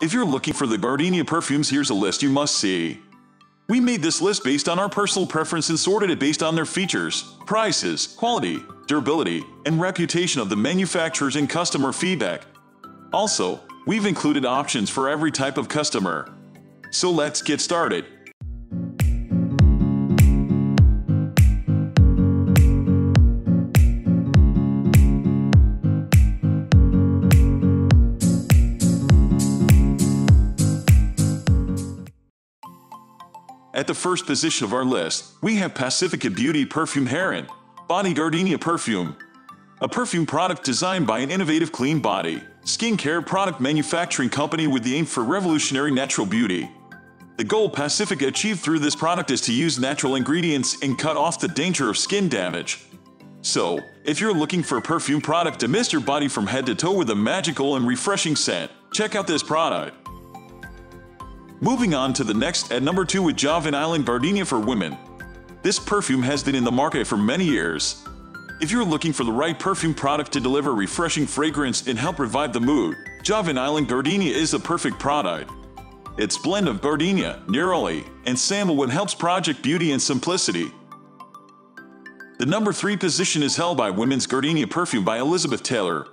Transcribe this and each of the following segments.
If you're looking for the Gardenia perfumes, here's a list you must see. We made this list based on our personal preference and sorted it based on their features, prices, quality, durability, and reputation of the manufacturers and customer feedback. Also, we've included options for every type of customer. So let's get started. At the first position of our list, we have Pacifica Beauty Perfume Hair and Body Gardenia Perfume. A perfume product designed by an innovative clean body, skincare product manufacturing company with the aim for revolutionary natural beauty. The goal Pacifica achieved through this product is to use natural ingredients and cut off the danger of skin damage. So, if you're looking for a perfume product to mist your body from head to toe with a magical and refreshing scent, check out this product. Moving on to the next at number 2 with Jovan Island Gardenia for Women. This perfume has been in the market for many years. If you're looking for the right perfume product to deliver refreshing fragrance and help revive the mood, Jovan Island Gardenia is the perfect product. Its blend of gardenia, neroli, and sandalwood helps project beauty and simplicity. The number 3 position is held by Women's Gardenia Perfume by Elizabeth Taylor.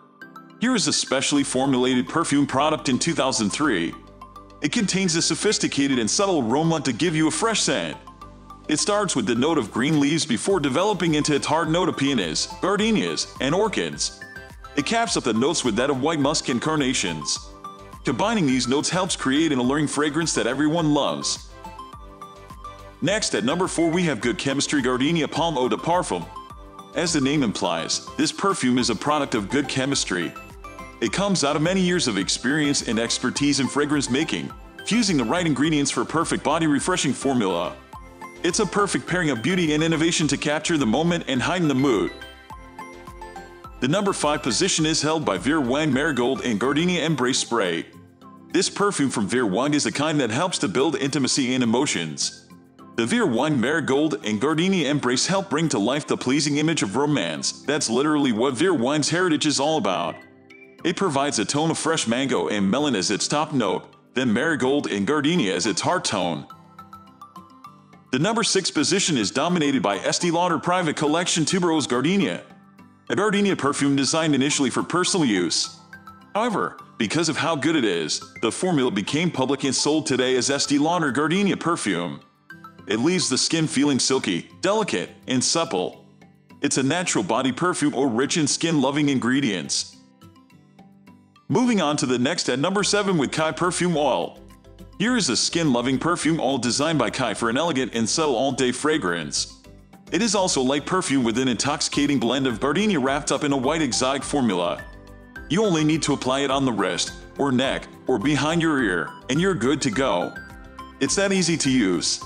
Here is a specially formulated perfume product in 2003. It contains a sophisticated and subtle aroma to give you a fresh scent. It starts with the note of green leaves before developing into its heart note of peonies, gardenias, and orchids. It caps up the notes with that of white musk and carnations. Combining these notes helps create an alluring fragrance that everyone loves. Next, at number 4 we have Good Chemistry Gardenia Palm Eau de Parfum. As the name implies, this perfume is a product of good chemistry. It comes out of many years of experience and expertise in fragrance making, fusing the right ingredients for a perfect body refreshing formula. It's a perfect pairing of beauty and innovation to capture the moment and heighten the mood. The number 5 position is held by Vera Wang Marigold and Gardenia Embrace Spray. This perfume from Vera Wang is the kind that helps to build intimacy and emotions. The Vera Wang Marigold and Gardenia Embrace help bring to life the pleasing image of romance. That's literally what Vera Wang's heritage is all about. It provides a tone of fresh mango and melon as its top note, then marigold and gardenia as its heart tone. The number 6 position is dominated by Estee Lauder Private Collection Tuberose Gardenia, a gardenia perfume designed initially for personal use. However, because of how good it is, the formula became public and sold today as Estee Lauder Gardenia perfume. It leaves the skin feeling silky, delicate, and supple. It's a natural body perfume or rich in skin-loving ingredients. Moving on to the next at number 7 with Kai Perfume Oil. Here is a skin-loving perfume oil designed by Kai for an elegant and subtle all-day fragrance. It is also light perfume with an intoxicating blend of gardenia wrapped up in a white exotic formula. You only need to apply it on the wrist, or neck, or behind your ear, and you're good to go. It's that easy to use.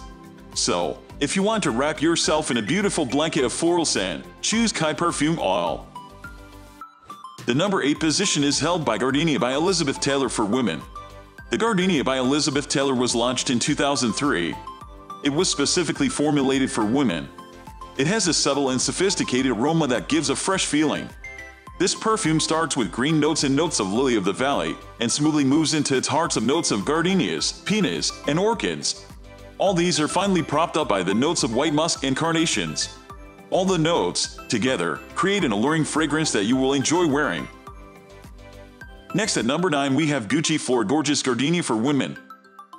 So, if you want to wrap yourself in a beautiful blanket of floral scent, choose Kai Perfume Oil. The number 8 position is held by Gardenia by Elizabeth Taylor for women. The Gardenia by Elizabeth Taylor was launched in 2003. It was specifically formulated for women. It has a subtle and sophisticated aroma that gives a fresh feeling. This perfume starts with green notes and notes of lily of the valley, and smoothly moves into its hearts of notes of gardenias, peonies, and orchids. All these are finally propped up by the notes of white musk and carnations. All the notes, together, create an alluring fragrance that you will enjoy wearing. Next at number 9 we have Gucci Flora Gorgeous Gardenia for Women.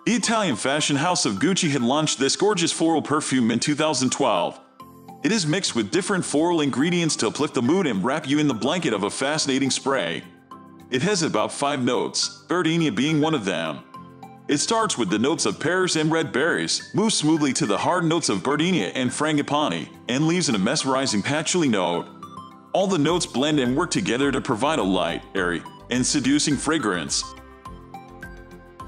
The Italian fashion house of Gucci had launched this gorgeous floral perfume in 2012. It is mixed with different floral ingredients to uplift the mood and wrap you in the blanket of a fascinating spray. It has about 5 notes, gardenia being one of them. It starts with the notes of pears and red berries, moves smoothly to the heart notes of gardenia and frangipani, and leaves in a mesmerizing patchouli note. All the notes blend and work together to provide a light, airy, and seducing fragrance.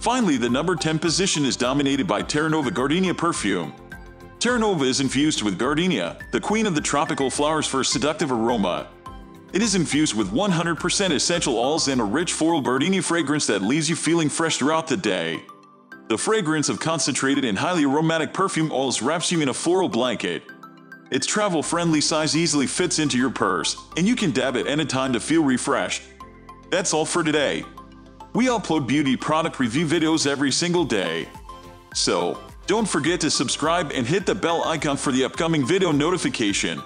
Finally, the number 10 position is dominated by Terranova Gardenia perfume. Terranova is infused with gardenia, the queen of the tropical flowers for a seductive aroma. It is infused with 100% essential oils and a rich floral gardenia fragrance that leaves you feeling fresh throughout the day. The fragrance of concentrated and highly aromatic perfume oils wraps you in a floral blanket. Its travel-friendly size easily fits into your purse, and you can dab it anytime to feel refreshed. That's all for today. We upload beauty product review videos every single day. So, don't forget to subscribe and hit the bell icon for the upcoming video notification.